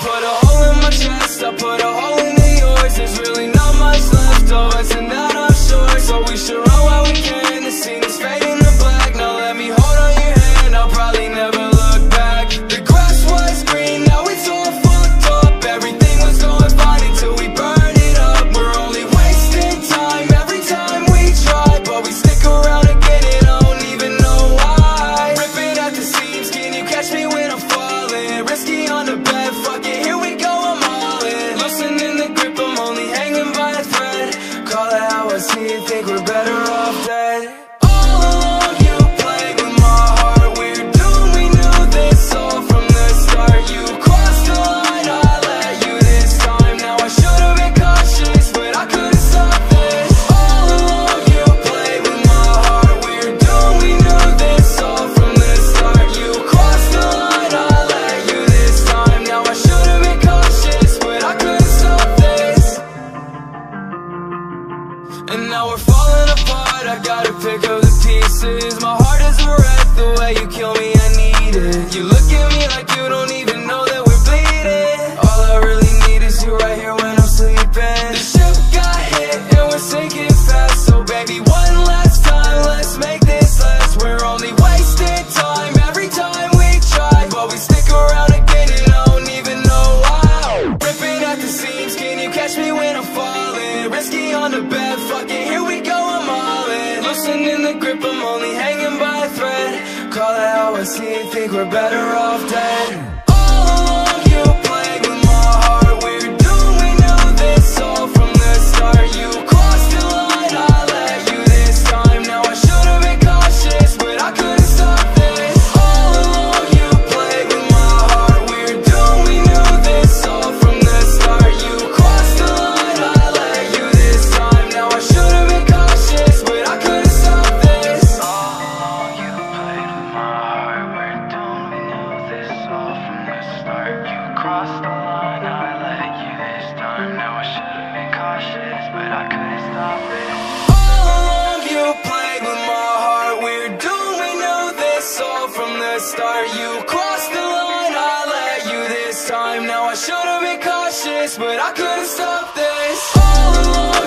put a hole in my chest, I put a hole in yours. It's really You look at me like you don't even i see, think we're better off dead. time. Now I should've been cautious But I couldn't stop this. All alone